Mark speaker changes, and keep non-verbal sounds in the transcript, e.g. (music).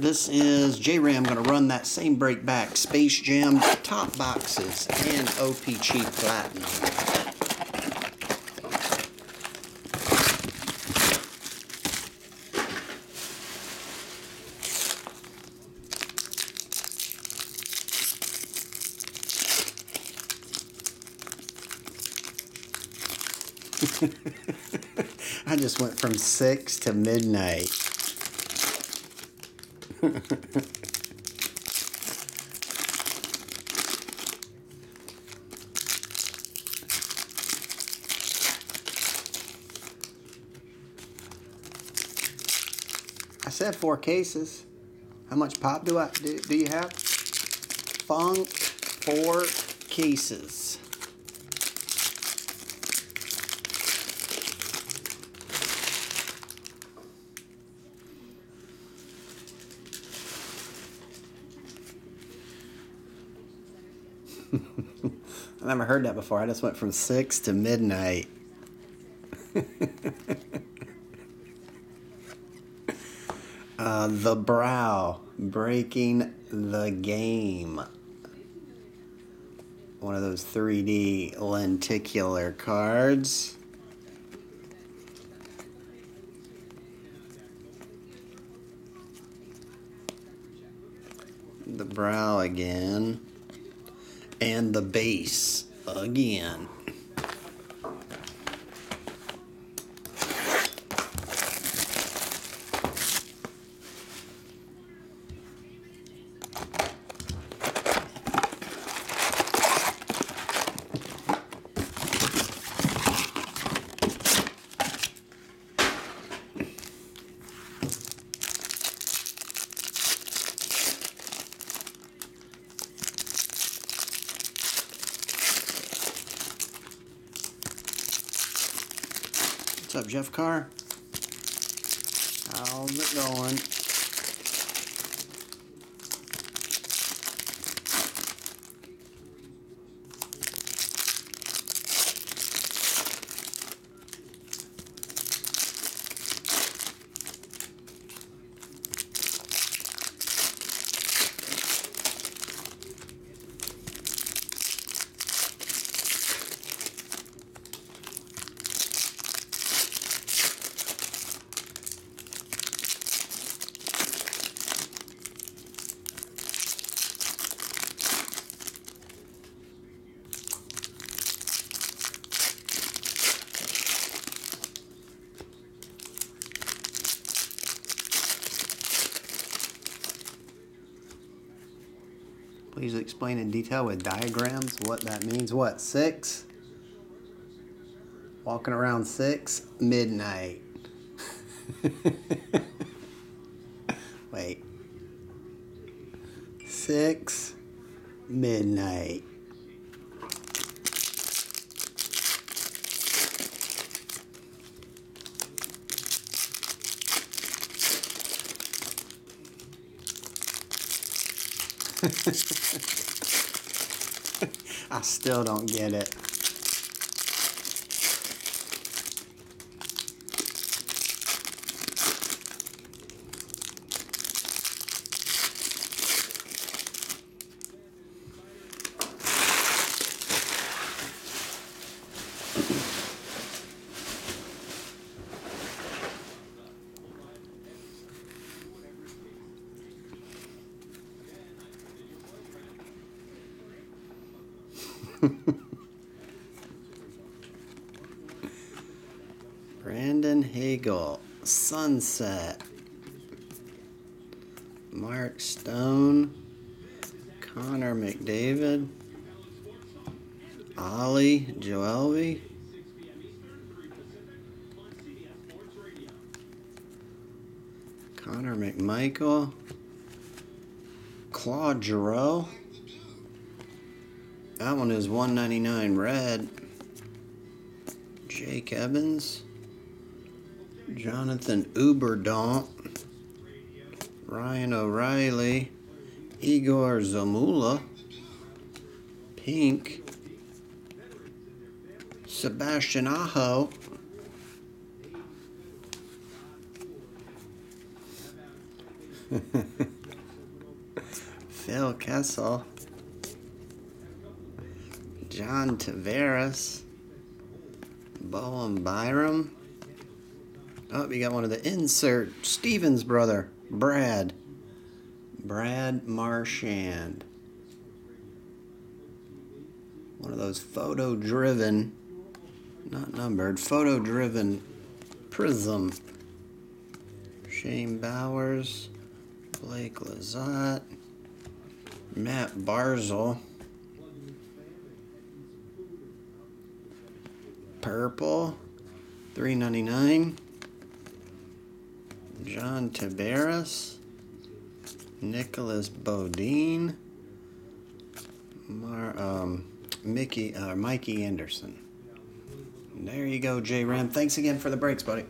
Speaker 1: this is J-Ram going to run that same break back. Space Jam top boxes and OPC Platinum. (laughs) I just went from 6 to midnight. (laughs) I said four cases. How much pop do I do, do you have? Funk four cases. I never heard that before. I just went from six to midnight. (laughs) uh, the brow breaking the game. One of those 3D lenticular cards. The brow again and the bass again. What's up, Jeff Carr? How's it going? Please explain in detail with diagrams what that means. What, six? Walking around six, midnight. (laughs) Wait. Six, midnight. (laughs) I still don't get it. (laughs) Brandon Hagel, Sunset. Mark Stone, Connor McDavid, Olli Juolevi, Connor McMichael, Claude Giroux. That one is 199 red. Jake Evans. Jonathan Huberdeau. Ryan O'Reilly. Igor Zamula. Pink. Sebastian Aho. (laughs) Phil Kessel. John Tavares. Bowen Byram. Oh, we got one of the insert. Stevens brother. Brad. Brad Marchand. One of those photo driven, not numbered, photo driven prism. Shane Bowers. Blake Lizotte. Matt Barzal. Purple. 399. John Tavares. Nicholas Beaudin. Mar, um, Mickey, uh, Mikey Anderson. There you go, J Ram. Thanks again for the breaks, buddy.